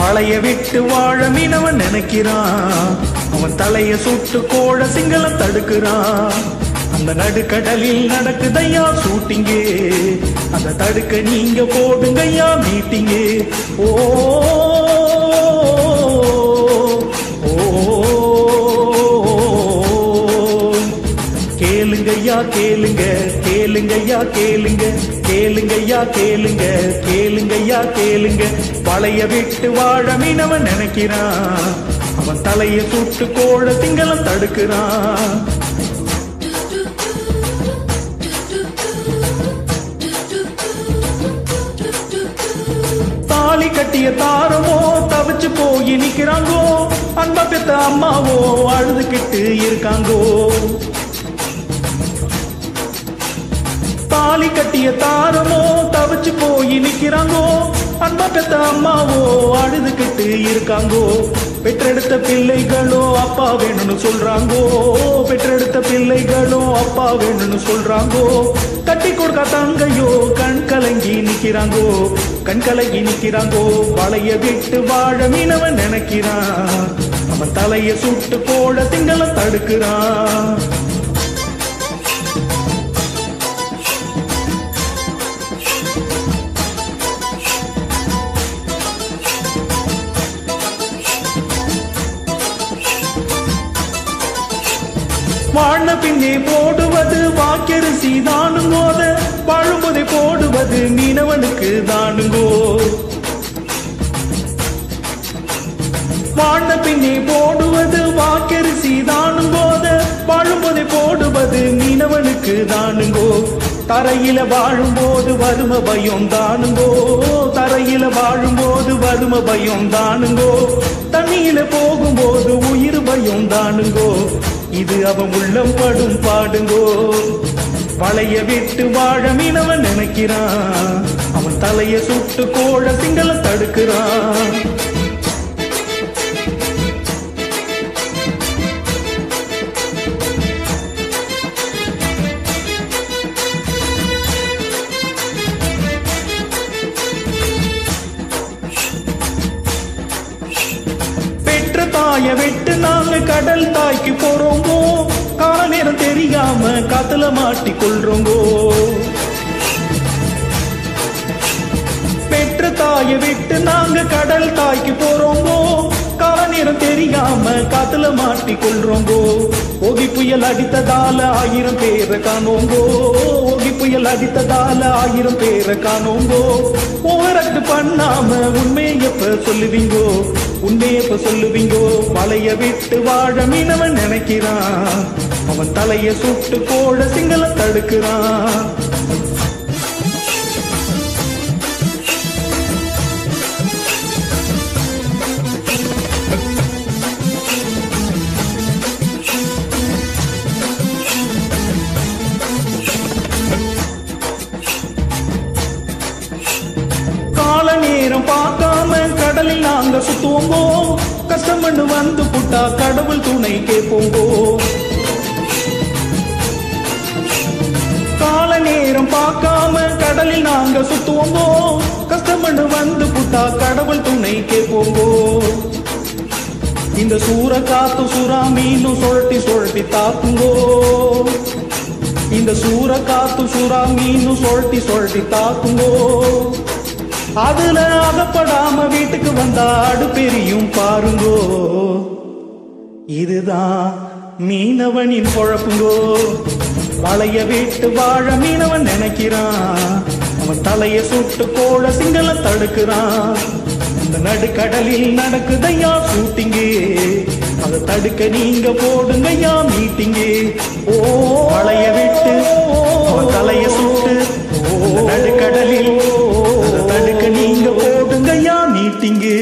வளைய விட்டு வாழ மீனவன் நினைக்கிறான். அவன் தலைய சுட்டு கோழ சிங்களம் தடுக்கிறான். அந்த நடுக்கடலில் நடக்குதையா ஷூட்டிங்கே. அந்த தடுக்க நீங்க போடுங்கய்யா மீட்டிங்கே. ஓ ஓ கேளுங்கய்யா கேளுங்க. கேளுங்கய்யா கேளுங்க. கேளுங்கய்யா கேளுங்க. கேளுங்கய்யா கேளுங்க. பழைய விட்டு வாழ மீனவன் நினைக்கிறான். அவன் தலைய சுட்டு கோழ திங்களம் தடுக்கிறான். தாலி கட்டிய தாரமோ தவிச்சு போய் நிக்கிறாங்கோ. அன்பா பெத்த அம்மாவோ அழுதுகிட்டு இருக்காங்கோ. தாலி கட்டிய தாரமோ தவிச்சு போய் நிக்கிறாங்கோ. அன்பா பெத்த அம்மாவோ அழுதுகிட்டு இருக்காங்கோ. பெற்றெடுத்த பிள்ளைகளோ அப்பா வேணும்னு சொல்றாங்கோ. பெற்றெடுத்த பிள்ளைகளோ அப்பா வேணும்னு சொல்றாங்கோ. கட்டி கொடுக்க தங்கையோ கண் கலங்கி நிக்கிறாங்கோ. கண் கலங்கி நிக்கிறாங்கோ. பழைய விட்டு வாழ மீனவன் நினைக்கிறான். அவன் தலைய சுட்டு போட திங்களை தடுக்கிறான். வாழ்ந்த பின்னே போடுவது வாக்கரிசி தானும் போத வாழும்போதே போடுவது மீனவனுக்கு தானுங்கோ. வாழ்ந்த பின்னே போடுவது வாக்கரிசி தானும் போத வாழும்போதே போடுவது மீனவனுக்கு தானுங்கோ. தரையில வாழும்போது வறும பயம் தானுங்கோ. தரையில வாழும்போது வறும பயம் தானுங்கோ. தண்ணியில போகும்போது உயிர் பயம் தானுங்கோ. இது அவன் உள்ளம் படும் பாடுங்கோ. பழைய விட்டு வாழ மீனவன் நினைக்கிறான். அவன் தலைய சுட்டு கோழ சிங்கள தடுக்கிறான். தாய விட்டு நாங்க கடல் தாய்க்கு போறோங்கோ கால நேரம் தெரியாம காத்துல மாட்டி கொள்றோங்கோ? பெற்ற தாய விட்டு நாங்க கடல் தாய்க்கு போறோங்கோ கால நேரம் தெரியாம காத்துல மாட்டி கொள்றோங்கோ? ஓகி புயல் அடித்ததால ஆயிரம் பேரை காணோங்கோ? ஓகி புயல் அடித்ததால ஆயிரம் பேரை காணோங்கோ? ஓவரட்டு பண்ணாம உண்மையை எப்ப சொல்லுவீங்கோ? உண்மையை எப்ப சொல்லுவீங்கோ? தலைய விட்டு வாழ மீனவன் நினைக்கிறான். அவன் தலைய சுட்டு போட சிங்கள தடுக்கிறான். கால நேரம் நாம கடலில் நாங்க சுத்துவோங்கோ கஷ்டம்னு வந்து புட்டா கடவுள் துணை கேட்போங்கோ கால நேரம் பார்க்காம கடலில் நாங்க சுத்துவோங்கோ கஷ்டம்னு வந்து புட்டா கடவுள் துணை கேட்போங்கோ இந்த சூற காத்து சுறா மீனும் சுழட்டி சுழட்டி தாக்குங்கோ இந்த சூற காத்து சுறா மீனும் சுழட்டி சுழட்டி தாக்குங்கோ அதுல அகப்படாம வீட்டுக்கு வந்தாடு பெரியும் பாருங்கோ. இதுதான் மீனவனின் பொழப்புங்கோ வளைய விட்டு வாழ மீனவன் நினைக்கிறான். அவன் தலைய சுட்டு கோழ சிங்கள தடுக்கிறான். இந்த நடுக்கடலில் நடக்குதையா ஷூட்டிங்கு. அதை தடுக்க நீங்க போடுங்கய்யா மீட்டிங்கு. ஓ வளைய விட்டு தலைய சுட்டு நடுக்கடலில் இங்கே